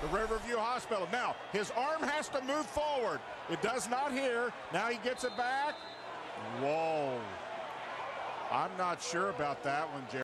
the Riverview Hospital. Now, his arm has to move forward. It does not here. Now he gets it back. Whoa. I'm not sure about that one, Jerry.